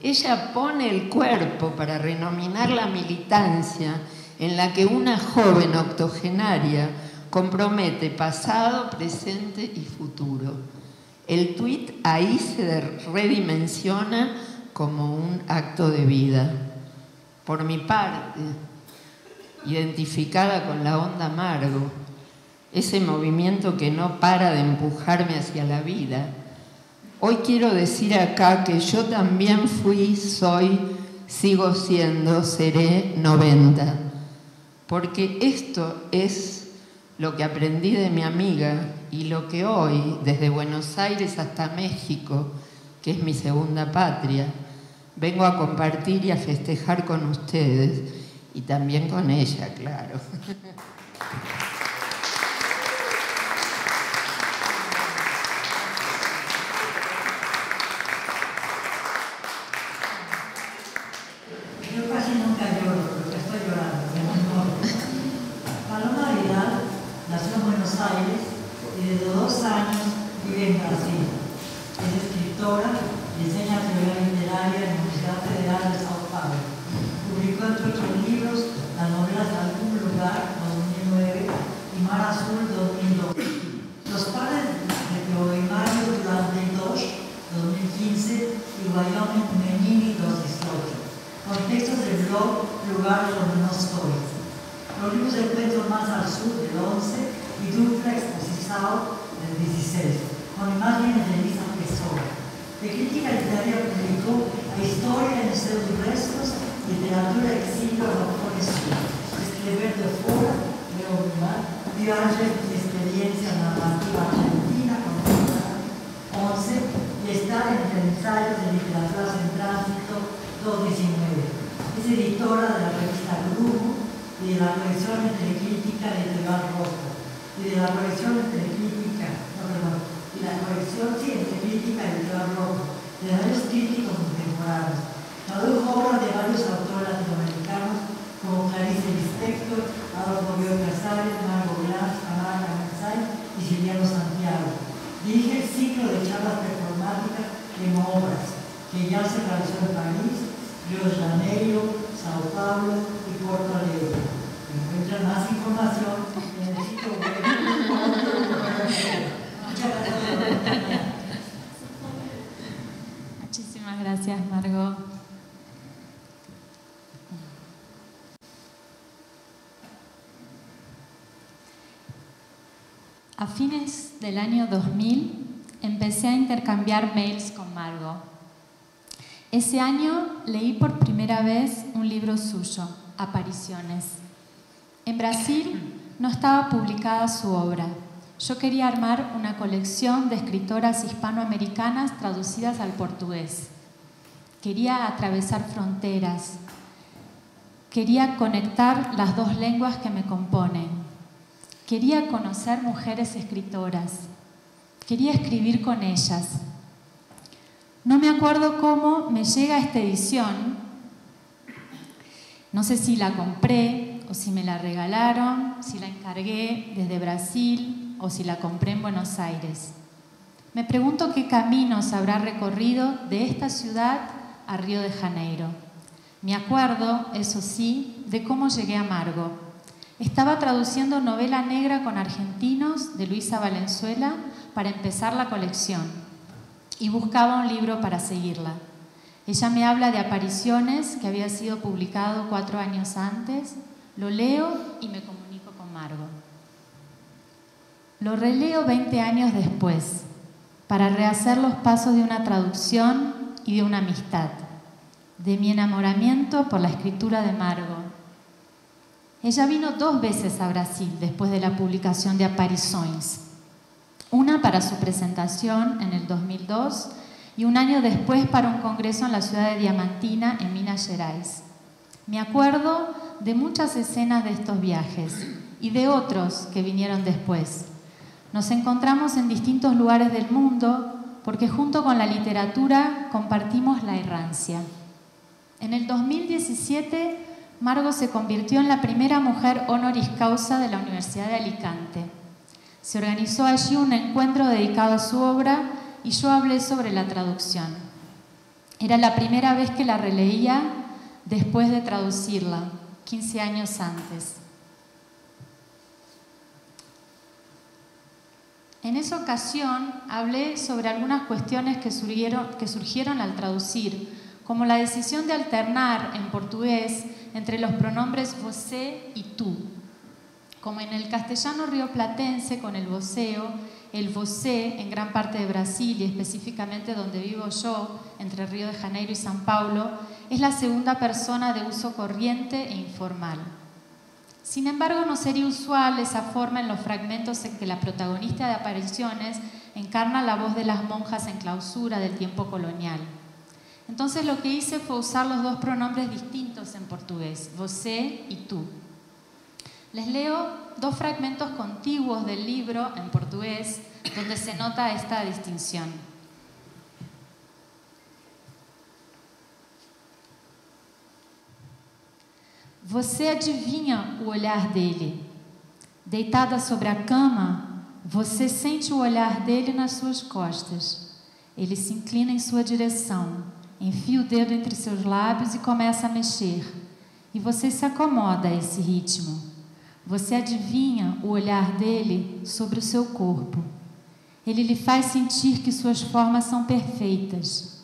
ella pone el cuerpo para renominar la militancia en la que una joven octogenaria compromete pasado, presente y futuro. El tuit ahí se redimensiona como un acto de vida. Por mi parte, identificada con la onda amargo, ese movimiento que no para de empujarme hacia la vida. Hoy quiero decir acá que yo también fui, soy, sigo siendo, seré 90, porque esto es lo que aprendí de mi amiga y lo que hoy, desde Buenos Aires hasta México, que es mi segunda patria, vengo a compartir y a festejar con ustedes y también con ella, claro. del año 2000 empecé a intercambiar mails con Margot. Ese año leí por primera vez un libro suyo, Apariciones. En Brasil no estaba publicada su obra. Yo quería armar una colección de escritoras hispanoamericanas traducidas al portugués. Quería atravesar fronteras. Quería conectar las dos lenguas que me componen Quería conocer mujeres escritoras. Quería escribir con ellas. No me acuerdo cómo me llega esta edición. No sé si la compré o si me la regalaron, si la encargué desde Brasil o si la compré en Buenos Aires. Me pregunto qué caminos habrá recorrido de esta ciudad a Río de Janeiro. Me acuerdo, eso sí, de cómo llegué a Margo estaba traduciendo novela negra con argentinos de Luisa Valenzuela para empezar la colección y buscaba un libro para seguirla. Ella me habla de apariciones que había sido publicado cuatro años antes, lo leo y me comunico con Margo. Lo releo 20 años después para rehacer los pasos de una traducción y de una amistad, de mi enamoramiento por la escritura de Margo ella vino dos veces a Brasil después de la publicación de Aparições. Una para su presentación en el 2002 y un año después para un congreso en la ciudad de Diamantina, en Minas Gerais. Me acuerdo de muchas escenas de estos viajes. y de otros que vinieron después. Nos encontramos en distintos lugares del mundo porque junto con la literatura compartimos la errancia. En el 2017, Margot se convirtió en la primera mujer honoris causa de la Universidad de Alicante. Se organizó allí un encuentro dedicado a su obra y yo hablé sobre la traducción. Era la primera vez que la releía después de traducirla, 15 años antes. En esa ocasión hablé sobre algunas cuestiones que surgieron, que surgieron al traducir, como la decisión de alternar en portugués entre los pronombres você y tú, como en el castellano rioplatense con el voceo, el você en gran parte de Brasil y específicamente donde vivo yo, entre Río de Janeiro y San Paulo, es la segunda persona de uso corriente e informal. Sin embargo, no sería usual esa forma en los fragmentos en que la protagonista de apariciones encarna la voz de las monjas en clausura del tiempo colonial. Entonces lo que hice fue usar los dos pronombres distintos en portugués, você y tú. Les leo dos fragmentos contiguos del libro en portugués donde se nota esta distinción. Você adivinha o olhar dele. Deitada sobre a cama, você sente o olhar dele nas suas costas. Ele se inclina em sua direção, enfia o dedo entre seus lábios e começa a mexer. E você se acomoda a esse ritmo. Você adivinha o olhar dele sobre o seu corpo. Ele lhe faz sentir que suas formas são perfeitas,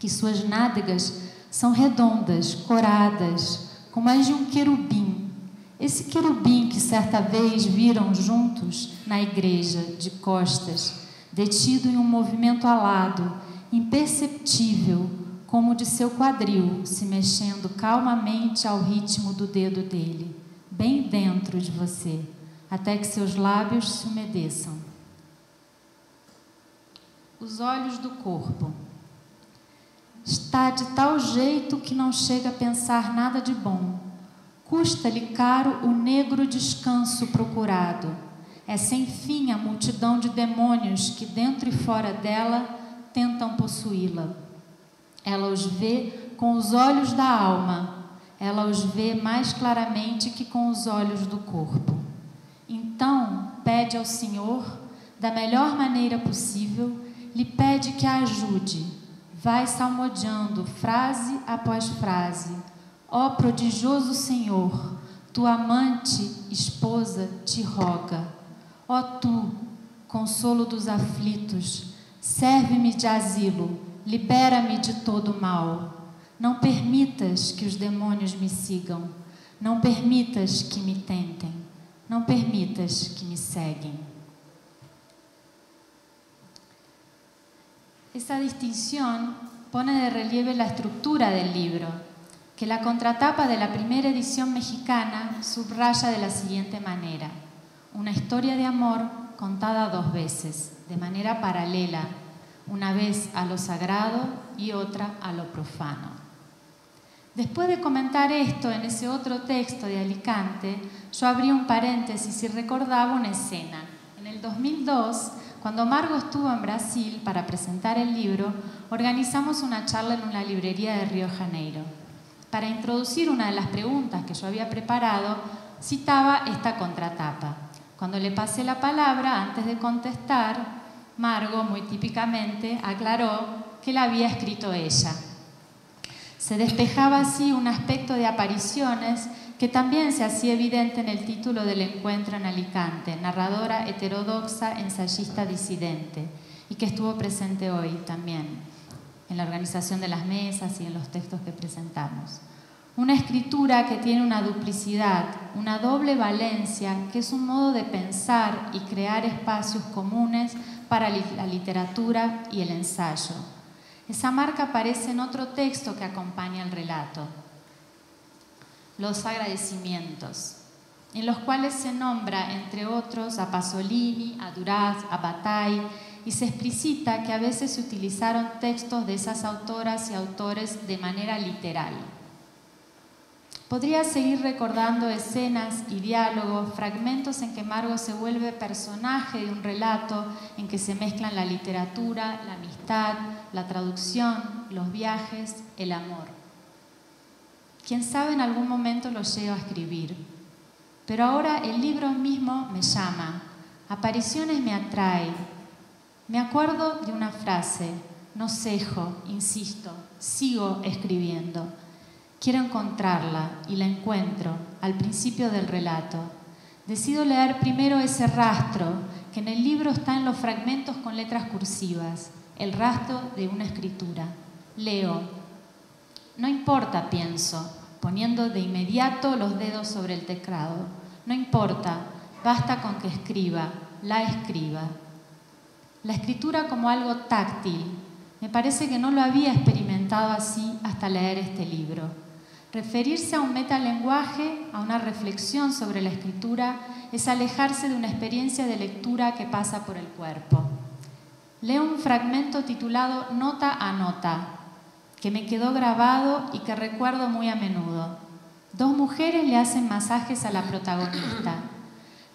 que suas nádegas são redondas, coradas, como as de um querubim. Esse querubim que certa vez viram juntos na igreja, de costas, detido em um movimento alado, imperceptível, como de seu quadril, se mexendo calmamente ao ritmo do dedo dele, bem dentro de você, até que seus lábios se umedeçam. Os olhos do corpo. Está de tal jeito que não chega a pensar nada de bom. Custa-lhe caro o negro descanso procurado. É sem fim a multidão de demônios que, dentro e fora dela, tentam possuí-la. Ela os vê com os olhos da alma, ela os vê mais claramente que com os olhos do corpo. Então, pede ao Senhor, da melhor maneira possível, lhe pede que a ajude vai salmodiando frase após frase. Ó prodigioso Senhor, tua amante, esposa, te roga. Ó tu, consolo dos aflitos, serve-me de asilo, libera-me de todo mal. Não permitas que os demônios me sigam, não permitas que me tentem, não permitas que me seguem. Esa distinción pone de relieve la estructura del libro, que la contratapa de la primera edición mexicana subraya de la siguiente manera. Una historia de amor contada dos veces, de manera paralela, una vez a lo sagrado y otra a lo profano. Después de comentar esto en ese otro texto de Alicante, yo abrí un paréntesis y recordaba una escena. En el 2002, cuando Margo estuvo en Brasil para presentar el libro, organizamos una charla en una librería de Río Janeiro. Para introducir una de las preguntas que yo había preparado, citaba esta contratapa. Cuando le pasé la palabra, antes de contestar, Margo, muy típicamente, aclaró que la había escrito ella. Se despejaba así un aspecto de apariciones que también se hacía evidente en el título del encuentro en Alicante, narradora heterodoxa, ensayista disidente, y que estuvo presente hoy también en la organización de las mesas y en los textos que presentamos. Una escritura que tiene una duplicidad, una doble valencia, que es un modo de pensar y crear espacios comunes para la literatura y el ensayo. Esa marca aparece en otro texto que acompaña el relato, los agradecimientos, en los cuales se nombra, entre otros, a Pasolini, a Duraz, a Bataille, y se explicita que a veces se utilizaron textos de esas autoras y autores de manera literal. Podría seguir recordando escenas y diálogos, fragmentos en que Margot se vuelve personaje de un relato en que se mezclan la literatura, la amistad, la traducción, los viajes, el amor. Quién sabe en algún momento lo llego a escribir. Pero ahora el libro mismo me llama, apariciones me atraen. Me acuerdo de una frase, no cejo, insisto, sigo escribiendo. Quiero encontrarla y la encuentro al principio del relato. Decido leer primero ese rastro que en el libro está en los fragmentos con letras cursivas, el rastro de una escritura. Leo. No importa, pienso, poniendo de inmediato los dedos sobre el teclado. No importa, basta con que escriba, la escriba. La escritura como algo táctil. Me parece que no lo había experimentado así hasta leer este libro. Referirse a un metalenguaje, a una reflexión sobre la escritura, es alejarse de una experiencia de lectura que pasa por el cuerpo. Leo un fragmento titulado Nota a Nota, que me quedó grabado y que recuerdo muy a menudo. Dos mujeres le hacen masajes a la protagonista.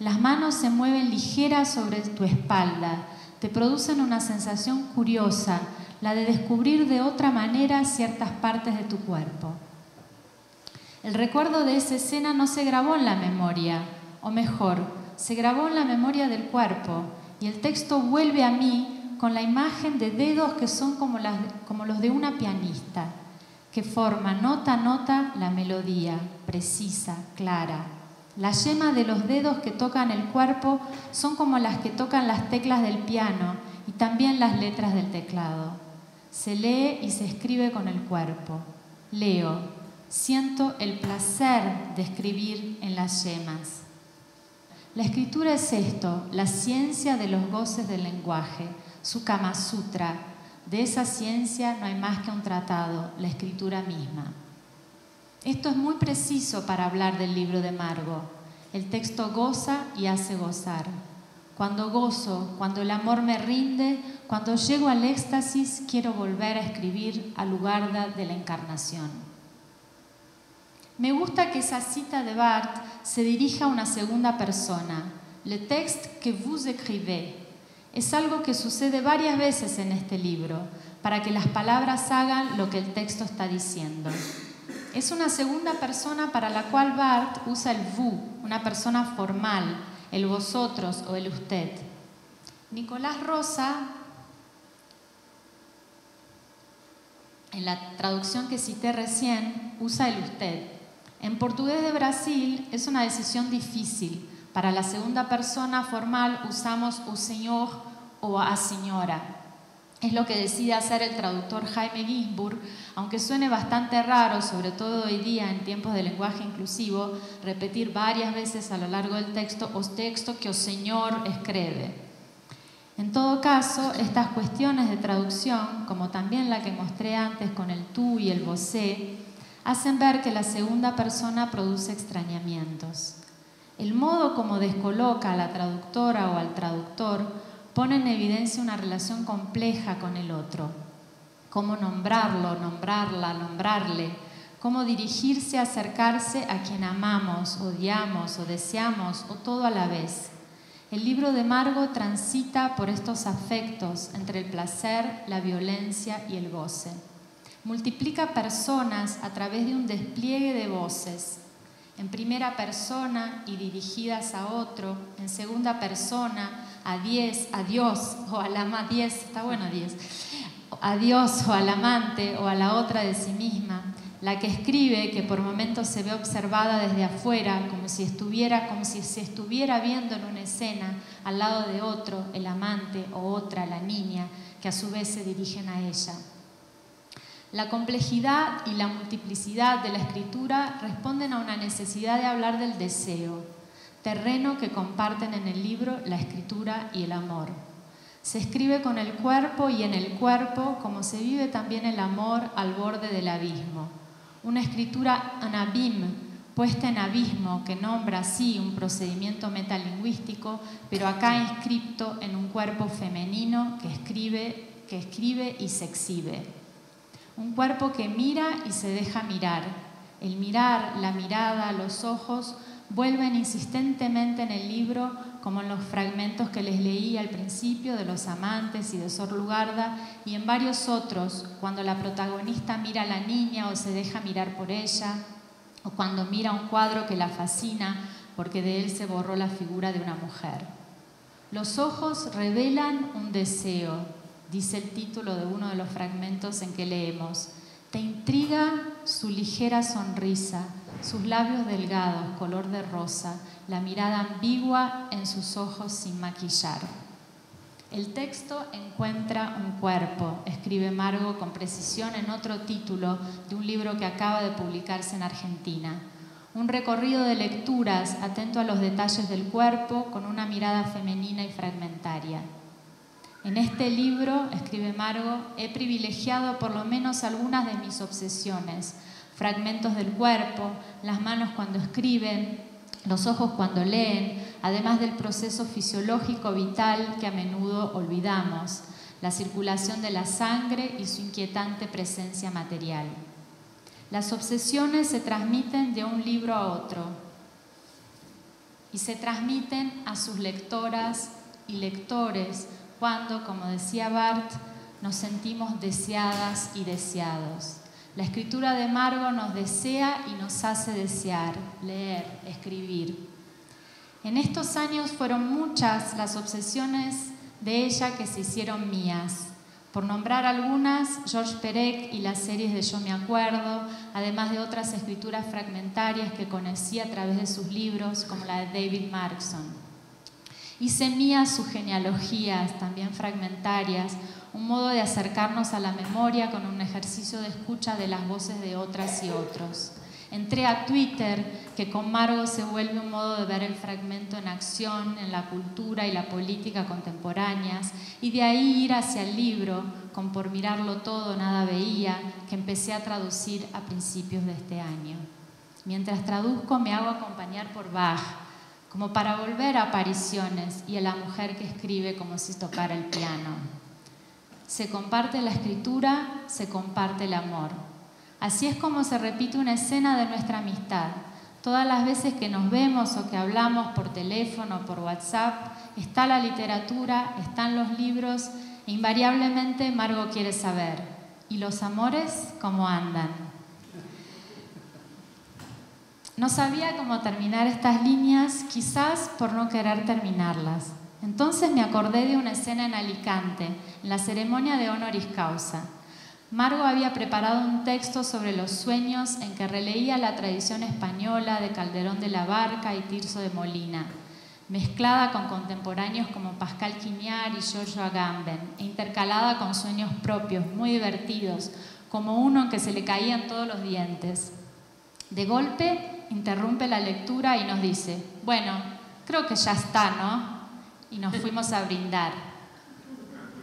Las manos se mueven ligeras sobre tu espalda, te producen una sensación curiosa, la de descubrir de otra manera ciertas partes de tu cuerpo. El recuerdo de esa escena no se grabó en la memoria, o mejor, se grabó en la memoria del cuerpo, y el texto vuelve a mí con la imagen de dedos que son como, los de una pianista, que forma nota a nota la melodía, precisa, clara. La yema de los dedos que tocan el cuerpo son como las que tocan las teclas del piano y también las letras del teclado. Se lee y se escribe con el cuerpo. Leo, Siento el placer de escribir en las yemas. La escritura es esto, la ciencia de los goces del lenguaje, su Kama Sutra. De esa ciencia no hay más que un tratado, la escritura misma. Esto es muy preciso para hablar del libro de Margo. El texto goza y hace gozar. Cuando gozo, cuando el amor me rinde, cuando llego al éxtasis, quiero volver a escribir al lugar de la encarnación. Me gusta que esa cita de Barthes se dirija a una segunda persona. Le texte que vous écrivez. Es algo que sucede varias veces en este libro, para que las palabras hagan lo que el texto está diciendo. Es una segunda persona para la cual Barthes usa el vous, una persona formal, el vosotros o el usted. Nicolás Rosa, en la traducción que cité recién, usa el usted. En portugués de Brasil es una decisión difícil. Para la segunda persona formal usamos o señor o a señora. Es lo que decide hacer el traductor Jaime Ginsburg, aunque suene bastante raro, sobre todo hoy día en tiempos de lenguaje inclusivo, repetir varias veces a lo largo del texto o texto que o señor escribe. En todo caso, estas cuestiones de traducción, como también la que mostré antes con el tú y el vosé, hacen ver que la segunda persona produce extrañamientos. El modo como descoloca a la traductora o al traductor pone en evidencia una relación compleja con el otro. Cómo nombrarlo, nombrarla, nombrarle, cómo dirigirse, acercarse a quien amamos, odiamos o deseamos o todo a la vez. El libro de Margo transita por estos afectos entre el placer, la violencia y el goce multiplica personas a través de un despliegue de voces, en primera persona y dirigidas a otro, en segunda persona, a diez, a Dios o a la diez, está bueno diez, a Dios o al amante o a la otra de sí misma, la que escribe que por momentos se ve observada desde afuera como si estuviera como si se estuviera viendo en una escena al lado de otro el amante o otra la niña que a su vez se dirigen a ella la complejidad y la multiplicidad de la escritura responden a una necesidad de hablar del deseo, terreno que comparten en el libro la escritura y el amor. Se escribe con el cuerpo y en el cuerpo como se vive también el amor al borde del abismo. Una escritura anabim, puesta en abismo, que nombra así un procedimiento metalingüístico, pero acá inscripto en un cuerpo femenino que escribe, que escribe y se exhibe. Un cuerpo que mira y se deja mirar, El mirar, la mirada, los ojos vuelven insistentemente en el libro, como en los fragmentos que les leí al principio de Los Amantes y de Sor Lugarda, y en varios otros, cuando la protagonista mira a la niña o se deja mirar por ella, o cuando mira un cuadro que la fascina porque de él se borró la figura de una mujer. Los ojos revelan un deseo, dice el título de uno de los fragmentos en que leemos. Te intriga su ligera sonrisa, sus labios delgados, color de rosa, la mirada ambigua en sus ojos sin maquillar. El texto encuentra un cuerpo, escribe Margo con precisión en otro título de un libro que acaba de publicarse en Argentina. Un recorrido de lecturas atento a los detalles del cuerpo con una mirada femenina y fragmentaria. En este libro, escribe Margo, he privilegiado por lo menos algunas de mis obsesiones, fragmentos del cuerpo, las manos cuando escriben, los ojos cuando leen, además del proceso fisiológico vital que a menudo olvidamos, la circulación de la sangre y su inquietante presencia material. Las obsesiones se transmiten de un libro a otro y se transmiten a sus lectoras y lectores cuando, como decía Bart, nos sentimos deseadas y deseados. La escritura de Margo nos desea y nos hace desear, leer, escribir. En estos años fueron muchas las obsesiones de ella que se hicieron mías. Por nombrar algunas, George Perec y las series de Yo me acuerdo, además de otras escrituras fragmentarias que conocí a través de sus libros, como la de David Markson. Hice mías sus genealogías, también fragmentarias, un modo de acercarnos a la memoria con un ejercicio de escucha de las voces de otras y otros. Entré a Twitter, que con Margo se vuelve un modo de ver el fragmento en acción en la cultura y la política contemporáneas, y de ahí ir hacia el libro, con Por mirarlo todo nada veía, que empecé a traducir a principios de este año. Mientras traduzco me hago acompañar por Bach, como para volver a apariciones y a la mujer que escribe como si tocara el piano. Se comparte la escritura, se comparte el amor. Así es como se repite una escena de nuestra amistad. Todas las veces que nos vemos o que hablamos por teléfono por WhatsApp, está la literatura, están los libros e invariablemente Margo quiere saber. ¿Y los amores cómo andan? No sabía cómo terminar estas líneas, quizás por no querer terminarlas. Entonces me acordé de una escena en Alicante, en la ceremonia de honoris causa. Margo había preparado un texto sobre los sueños en que releía la tradición española de Calderón de la Barca y Tirso de Molina, mezclada con contemporáneos como Pascal Quiñar y Giorgio Agamben, e intercalada con sueños propios, muy divertidos, como uno en que se le caían todos los dientes. De golpe interrumpe la lectura y nos dice, bueno, creo que ya está, ¿no? y nos fuimos a brindar.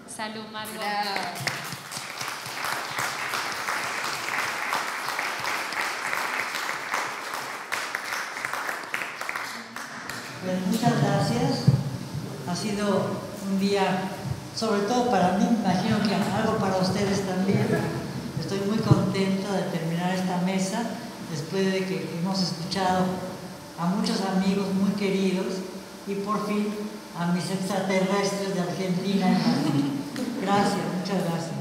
Salud, Margot. Pues muchas gracias. Ha sido un día, sobre todo para mí, imagino que algo para ustedes también. Estoy muy contenta de terminar esta mesa después de que hemos escuchado a muchos amigos muy queridos y por fin a mis extraterrestres de Argentina y. Gracias, muchas gracias.